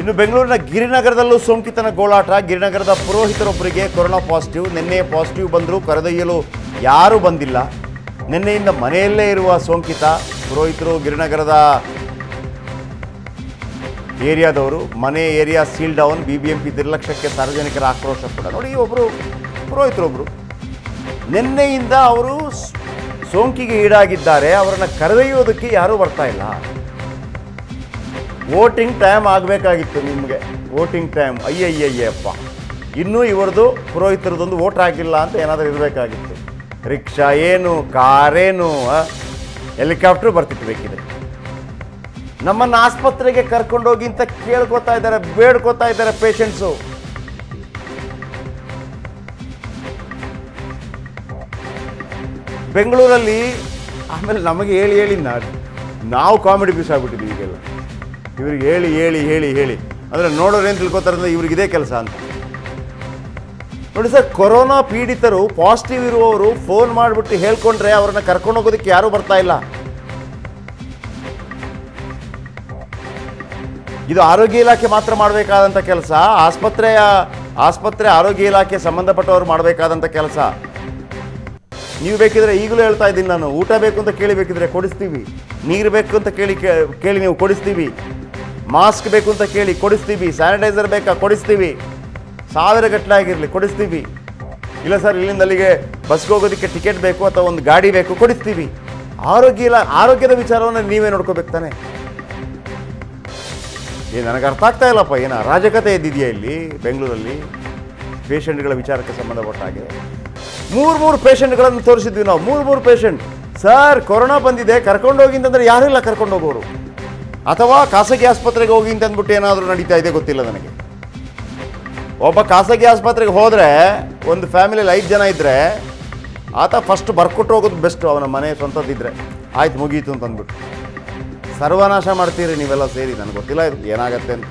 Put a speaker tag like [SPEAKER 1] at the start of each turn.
[SPEAKER 1] ಇನ್ನು ಬೆಂಗಳೂರಿನ ಗಿರಿನಗರದಲ್ಲೂ ಸೋಂಕಿತನ ಗೋಳಾಟ. ಗಿರಿನಗರದ ಪುರೋಹಿತರೊಬ್ಬರಿಗೆ ಕೊರೋನಾ ಪಾಸಿಟಿವ್. ನಿನ್ನೆ ಪಾಸಿಟಿವ್ ಬಂದರೂ ಕರೆದೊಯ್ಯಲು ಯಾರೂ ಬಂದಿಲ್ಲ. ನಿನ್ನೆಯಿಂದ ಮನೆಯಲ್ಲೇ ಇರುವ ಸೋಂಕಿತ ಪುರೋಹಿತರು ಗಿರಿನಗರದ ಏರಿಯಾದವರು, ಮನೆ area seal down B B M P ನಿರ್ಲಕ್ಷ್ಯಕ್ಕೆ ಸಾರ್ವಜನಿಕರ ಆಕ್ರೋಶ ಕೂಡ. ನೋಡಿ ಒಬ್ಬರು ಪುರೋಹಿತರೊಬ್ಬರು ನಿನ್ನೆಯಿಂದ ಅವರು ಸೋಂಕಿಗೆ ಈಡಾಗಿದ್ದಾರೆ. ಅವರನ್ನು ಕರೆದೊಯ್ಯೋದಕ್ಕೆ ಯಾರೂ ಬರ್ತಾ ಇಲ್ಲ. ವೋಟಿಂಗ್ ಟೈಮ್ ಆಗಬೇಕಾಗಿತ್ತು ನಿಮಗೆ. Voting time. ಅಯ್ಯಯ್ಯಯ್ಯಪ್ಪ. ಇನ್ನೂ ಇವರದು ಪುರೋಹಿತರದೊಂದು ವೋಟ್ ಆಗಿಲ್ಲ ಅಂತ ಏನಾದರೂ ಇರಬೇಕಾಗಿತ್ತು. ರಿಕ್ಷಾ ಏನು ಕಾರೇನು ಹೆಲಿಕಾಪ್ಟ್ರು ಬರ್ತಿತ್ತು ಬೇಕಿದೆ ನಮ್ಮನ್ನು ಆಸ್ಪತ್ರೆಗೆ ಕರ್ಕೊಂಡೋಗಿ ಅಂತ ಕೇಳ್ಕೊತಾ ಇದ್ದಾರೆ, ಬೇಡ್ಕೋತಾ ಇದ್ದಾರೆ ಪೇಷಂಟ್ಸು ಬೆಂಗಳೂರಲ್ಲಿ, ಆಮೇಲೆ ನಮಗೆ ಹೇಳಿ ಹೇಳಿ ನಾವು ಕಾಮಿಡಿ ಪೀಸ್ ಆಗ್ಬಿಟ್ಟಿದ್ವಿ ಈಗೆಲ್ಲ. ಇವ್ರಿಗೆ ಹೇಳಿ ಹೇಳಿ ಹೇಳಿ ಹೇಳಿ. ಅಂದರೆ ನೋಡೋರೇನು ಏನು ತಿಳ್ಕೊತಾರೆ ಅಂದರೆ ಇವ್ರಿಗೆ ಇದೇ ಕೆಲಸ ಅಂತ. ನೋಡಿ ಸರ್, ಕೊರೋನಾ ಪೀಡಿತರು ಪಾಸಿಟಿವ್ ಇರುವವರು ಫೋನ್ ಮಾಡಿಬಿಟ್ಟು ಹೇಳ್ಕೊಂಡ್ರೆ ಅವ್ರನ್ನ ಕರ್ಕೊಂಡು ಹೋಗೋದಕ್ಕೆ ಯಾರೂ ಬರ್ತಾ ಇಲ್ಲ. ಇದು ಆರೋಗ್ಯ ಇಲಾಖೆ ಮಾತ್ರ ಮಾಡಬೇಕಾದಂಥ ಕೆಲಸ, ಆಸ್ಪತ್ರೆಯ, ಆಸ್ಪತ್ರೆ ಆರೋಗ್ಯ ಇಲಾಖೆ ಸಂಬಂಧಪಟ್ಟವರು ಮಾಡಬೇಕಾದಂಥ ಕೆಲಸ. ನೀವು ಬೇಕಿದ್ರೆ ಈಗಲೂ ಹೇಳ್ತಾ ಇದ್ದೀನಿ ನಾನು, ಊಟ ಬೇಕು ಅಂತ ಕೇಳಿ ಬೇಕಿದ್ರೆ ಕೊಡಿಸ್ತೀವಿ. ನೀರು ಬೇಕು ಅಂತ ಕೇಳಿ ಕೇಳಿ ನೀವು ಕೊಡಿಸ್ತೀವಿ. ಮಾಸ್ಕ್ ಬೇಕು ಅಂತ ಕೇಳಿ ಕೊಡಿಸ್ತೀವಿ, ಸ್ಯಾನಿಟೈಸರ್ ಬೇಕಾ ಕೊಡಿಸ್ತೀವಿ, ಸಾವಿರ ಗಟ್ಟಲೆ ಆಗಿರಲಿ ಕೊಡಿಸ್ತೀವಿ. ಇಲ್ಲ ಸರ್, ಇಲ್ಲಿಂದ ಅಲ್ಲಿಗೆ ಬಸ್ಗೆ ಹೋಗೋದಕ್ಕೆ ಟಿಕೆಟ್ ಬೇಕು ಅಥವಾ ಒಂದು ಗಾಡಿ ಬೇಕು ಕೊಡಿಸ್ತೀವಿ. ಆರೋಗ್ಯ ಇಲ್ಲ ಆರೋಗ್ಯದ ವಿಚಾರವನ್ನು ನೀವೇ ನೋಡ್ಕೋಬೇಕು ತಾನೆ. ಏ, ನನಗೆ ಅರ್ಥ ಆಗ್ತಾ ಇಲ್ಲಪ್ಪ, ಏನ ರಾಜಕತೆ ಇದ್ದಿದೆಯಾ ಇಲ್ಲಿ ಬೆಂಗಳೂರಲ್ಲಿ? ಪೇಷಂಟ್ಗಳ ವಿಚಾರಕ್ಕೆ ಸಂಬಂಧಪಟ್ಟ ಹಾಗೆ ಮೂರು ಮೂರು ಪೇಷಂಟ್ಗಳನ್ನು ತೋರಿಸಿದ್ವಿ ನಾವು, ಮೂರು ಮೂರು ಪೇಷಂಟ್. ಸರ್, ಕೊರೋನಾ ಬಂದಿದೆ ಕರ್ಕೊಂಡು ಹೋಗಿ ಯಾರು ಯಾರಿಲ್ಲ ಕರ್ಕೊಂಡು ಹೋಗೋರು ಅಥವಾ ಖಾಸಗಿ ಆಸ್ಪತ್ರೆಗೆ ಹೋಗಿ ಅಂತ ಅಂದ್ಬಿಟ್ಟು ಏನಾದರೂ ನಡೀತಾ ಇದೆ ಗೊತ್ತಿಲ್ಲ ನನಗೆ. ಒಬ್ಬ ಖಾಸಗಿ ಆಸ್ಪತ್ರೆಗೆ ಹೋದರೆ ಒಂದು ಫ್ಯಾಮಿಲಿಯಲ್ಲಿ ಐದು ಜನ ಇದ್ದರೆ ಆತ ಫಸ್ಟ್ ಬರ್ಕೊಟ್ಟು ಹೋಗೋದು ಬೆಸ್ಟ್ ಅವನ ಮನೆ ಸ್ವಂತದ್ದಿದ್ರೆ. ಆಯ್ತು ಮುಗೀತು ಅಂತಂದ್ಬಿಟ್ಟು ಸರ್ವನಾಶ ಮಾಡ್ತೀರಿ ನೀವೆಲ್ಲ ಸೇರಿ, ನನಗೆ ಗೊತ್ತಿಲ್ಲ ಇದು ಏನಾಗತ್ತೆ ಅಂತ.